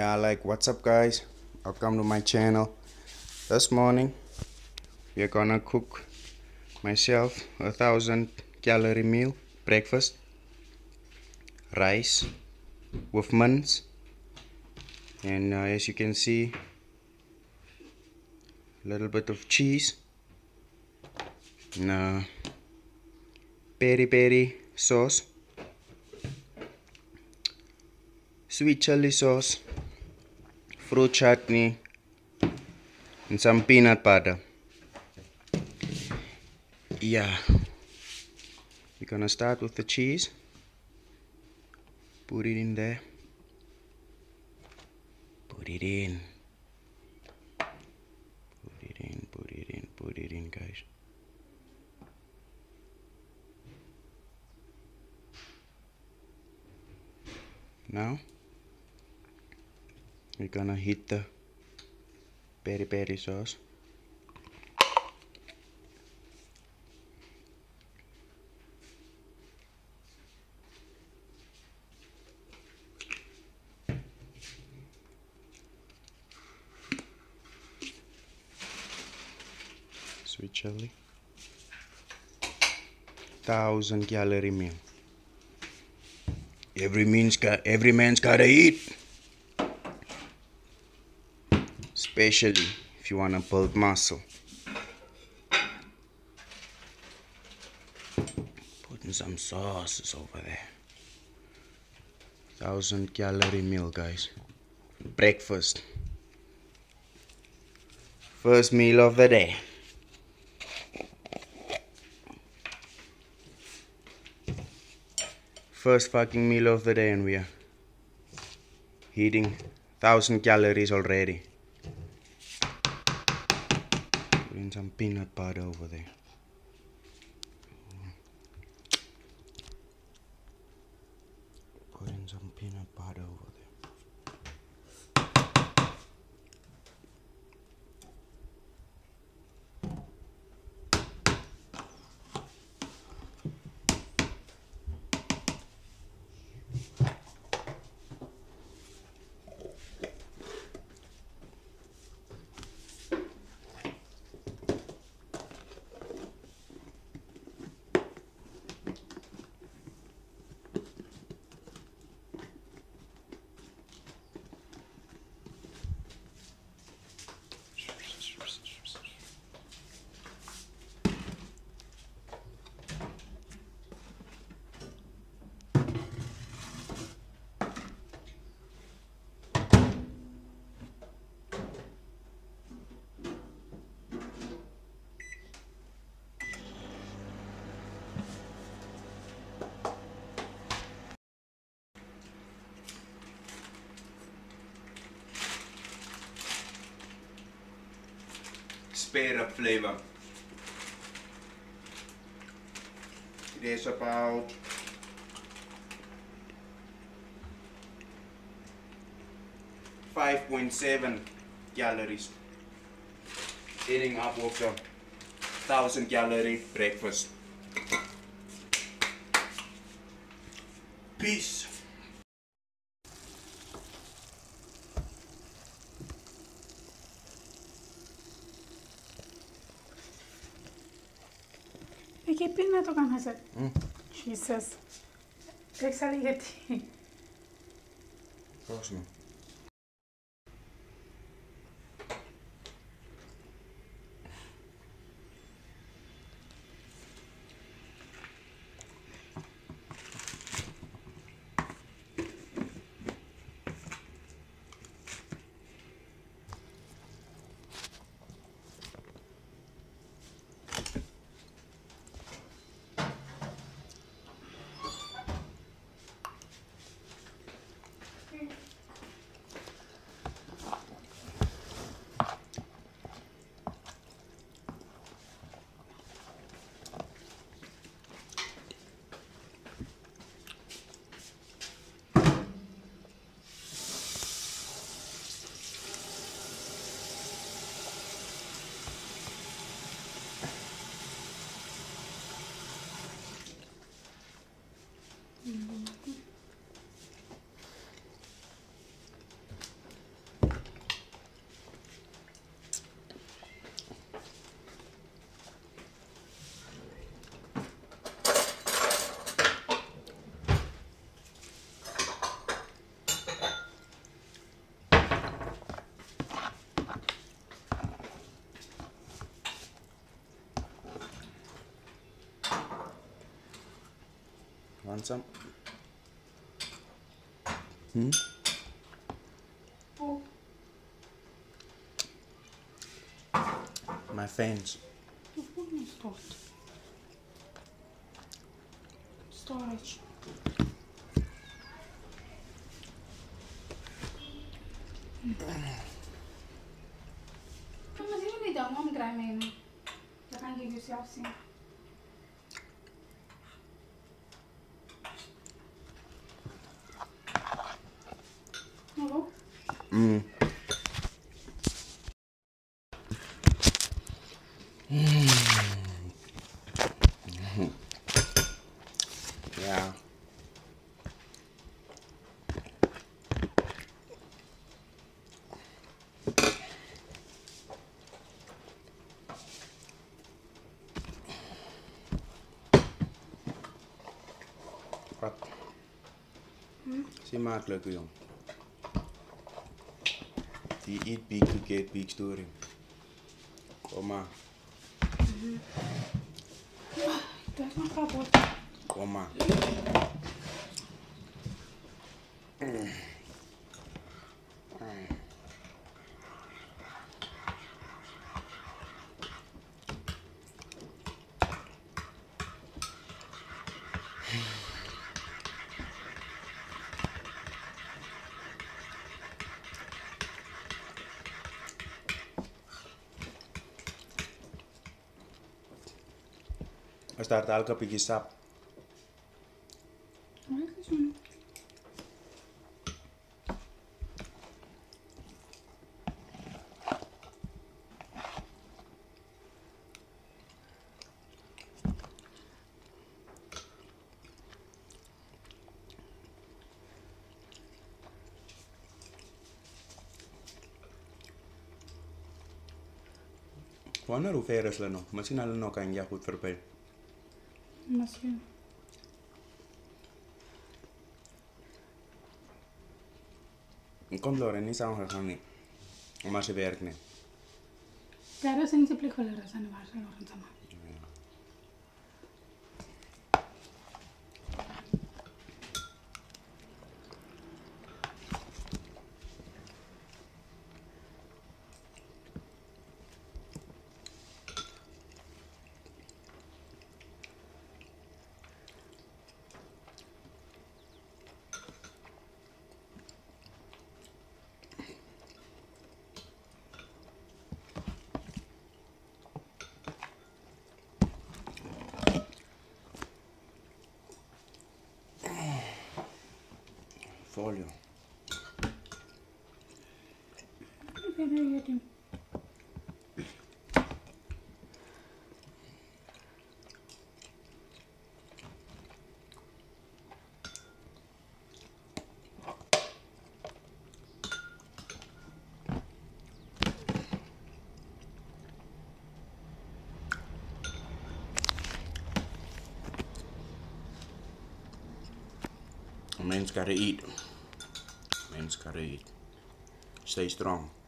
Yeah, like what's up guys? Welcome to my channel. This morning we're gonna cook myself a thousand calorie meal breakfast. Rice with mince and uh, as you can see a little bit of cheese and uh, peri peri sauce sweet chili sauce fruit chutney and some peanut butter. Yeah. We're gonna start with the cheese. Put it in there. Put it in. Put it in put it in put it in guys. Now we're gonna heat the peri peri sauce sweet chili thousand calorie meal. Every means got every man's gotta eat especially if you want to build muscle. Putting some sauces over there. Thousand calorie meal guys. Breakfast. First meal of the day. First fucking meal of the day and we are eating thousand calories already some peanut butter over there putting some peanut butter over there spare up flavor. It is about five point seven calories. Eating up of a thousand calorie breakfast. Peace. Peki pinna to kam hasad? Jesus. एक साड़ी गती Próximo. Want some? Hmm? Oh, My fans. the phone is stored. Storage. Mas eu lhe dou um grame. Já kan give yourself sim. Mm. Yeah. Wat? Zie makkelijk, jong. Die eat big to get big story. Maar, Dat is nog Ăsta ar talcă pe ghisap. Juana Rufeiras lano, masina lano ka ingia hut verpel. información. Kom ni samen gegaan niet. Omdat ze werkt niet. Daar is een. Sama. Folio. Ik weet niet het Men's gotta eat. Stay strong.